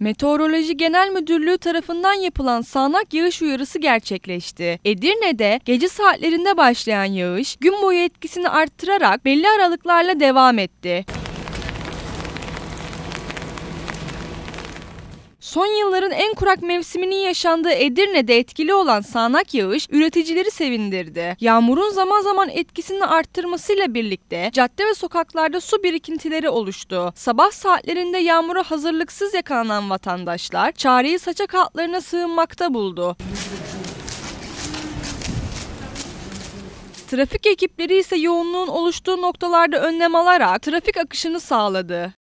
Meteoroloji Genel Müdürlüğü tarafından yapılan sağanak yağış uyarısı gerçekleşti. Edirne'de gece saatlerinde başlayan yağış gün boyu etkisini arttırarak belli aralıklarla devam etti. Son yılların en kurak mevsiminin yaşandığı Edirne'de etkili olan sağanak yağış üreticileri sevindirdi. Yağmurun zaman zaman etkisini arttırmasıyla birlikte cadde ve sokaklarda su birikintileri oluştu. Sabah saatlerinde yağmura hazırlıksız yakalanan vatandaşlar çareyi saçak altlarına sığınmakta buldu. Trafik ekipleri ise yoğunluğun oluştuğu noktalarda önlem alarak trafik akışını sağladı.